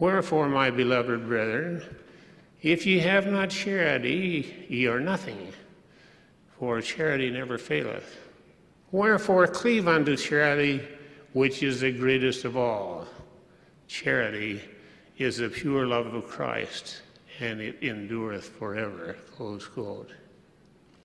Wherefore, my beloved brethren, if ye have not charity, ye are nothing, for charity never faileth. Wherefore, cleave unto charity, which is the greatest of all. Charity is the pure love of Christ, and it endureth forever. Close quote.